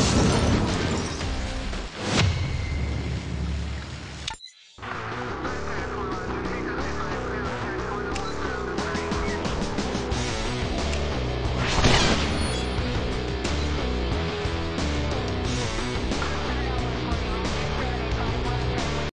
guys.